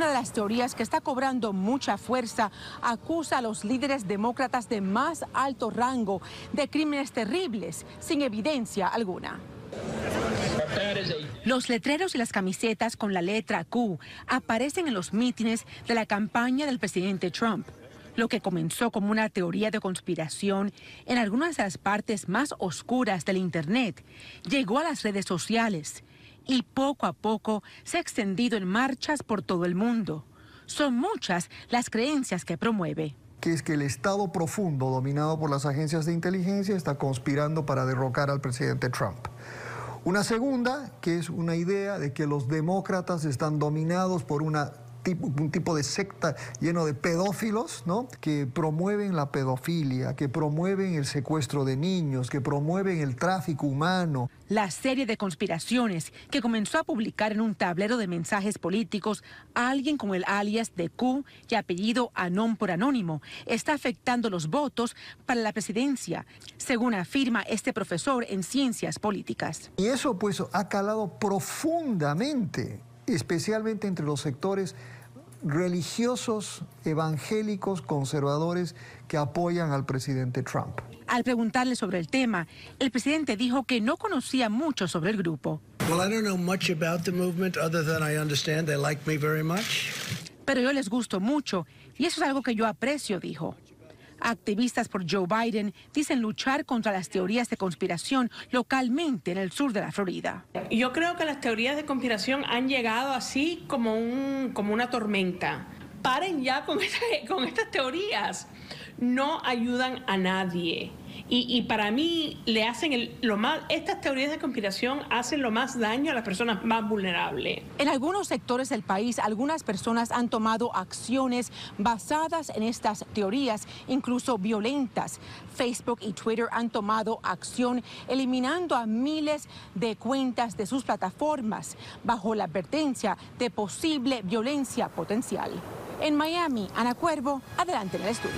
una de las teorías que está cobrando mucha fuerza, acusa a los líderes demócratas de más alto rango de crímenes terribles sin evidencia alguna. Los letreros y las camisetas con la letra Q aparecen en los mítines de la campaña del presidente Trump. Lo que comenzó como una teoría de conspiración en algunas de las partes más oscuras del Internet llegó a las redes sociales y poco a poco se ha extendido en marchas por todo el mundo. Son muchas las creencias que promueve que es que el Estado profundo, dominado por las agencias de inteligencia, está conspirando para derrocar al presidente Trump. Una segunda, que es una idea de que los demócratas están dominados por una un tipo de secta lleno de pedófilos, ¿no? Que promueven la pedofilia, que promueven el secuestro de niños, que promueven el tráfico humano. La serie de conspiraciones que comenzó a publicar en un tablero de mensajes políticos a alguien con el alias de Q y apellido Anón por Anónimo está afectando los votos para la presidencia, según afirma este profesor en ciencias políticas. Y eso pues ha calado profundamente especialmente entre los sectores religiosos, evangélicos, conservadores que apoyan al presidente Trump. Al preguntarle sobre el tema, el presidente dijo que no conocía mucho sobre el grupo. Pero yo les gusto mucho y eso es algo que yo aprecio, dijo. Activistas por Joe Biden dicen luchar contra las teorías de conspiración localmente en el sur de la Florida. Yo creo que las teorías de conspiración han llegado así como, un, como una tormenta. Paren ya con, con estas teorías. No ayudan a nadie. Y, para mí le hacen lo más, estas teorías de conspiración hacen lo más daño a las personas más vulnerables. En algunos sectores del país, algunas personas han tomado acciones basadas en estas teorías, incluso violentas. Facebook y Twitter han tomado acción eliminando a miles de cuentas de sus plataformas bajo la advertencia de posible violencia potencial. En Miami, Ana Cuervo, adelante en el estudio.